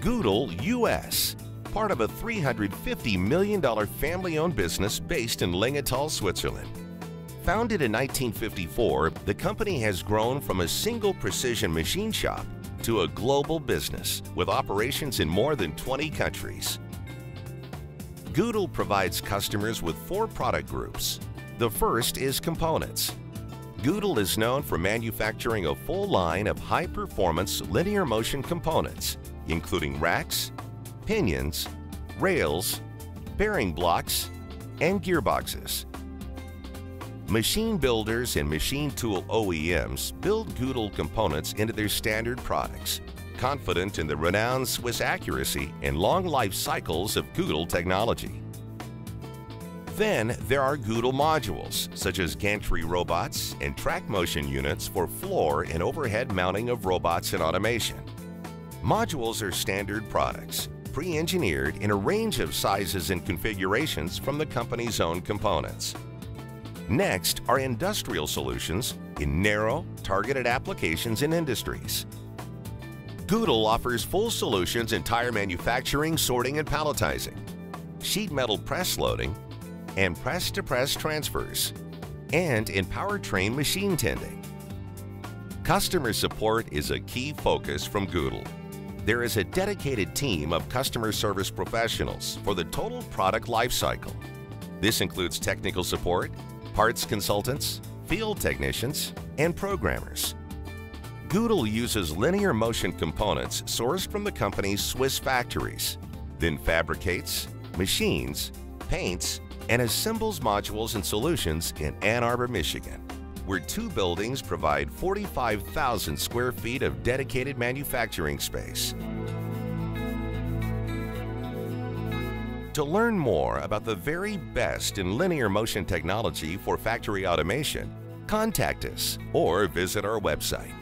Güdel US, part of a $350 million family-owned business based in Langenthal, Switzerland. Founded in 1954, the company has grown from a single precision machine shop to a global business with operations in more than 20 countries. Güdel provides customers with four product groups. The first is components. Güdel is known for manufacturing a full line of high-performance linear motion components, including racks, pinions, rails, bearing blocks, and gearboxes. Machine builders and machine tool OEMs build Güdel components into their standard products, confident in the renowned Swiss accuracy and long life cycles of Güdel technology. Then there are Güdel modules, such as gantry robots and TrackMotion units for floor and overhead mounting of robots and automation. Modules are standard products, pre-engineered in a range of sizes and configurations from the company's own components. Next are industrial solutions in narrow, targeted applications and industries. Güdel offers full solutions in tire manufacturing, sorting, and palletizing, sheet metal press loading, and press-to-press transfers, and in powertrain machine tending. Customer support is a key focus from Güdel. There is a dedicated team of customer service professionals for the total product lifecycle. This includes technical support, parts consultants, field technicians, and programmers. Güdel uses linear motion components sourced from the company's Swiss factories, then fabricates, machines, paints, and assembles modules and solutions in Ann Arbor, Michigan, where two buildings provide 45,000 square feet of dedicated manufacturing space. To learn more about the very best in linear motion technology for factory automation, contact us or visit our website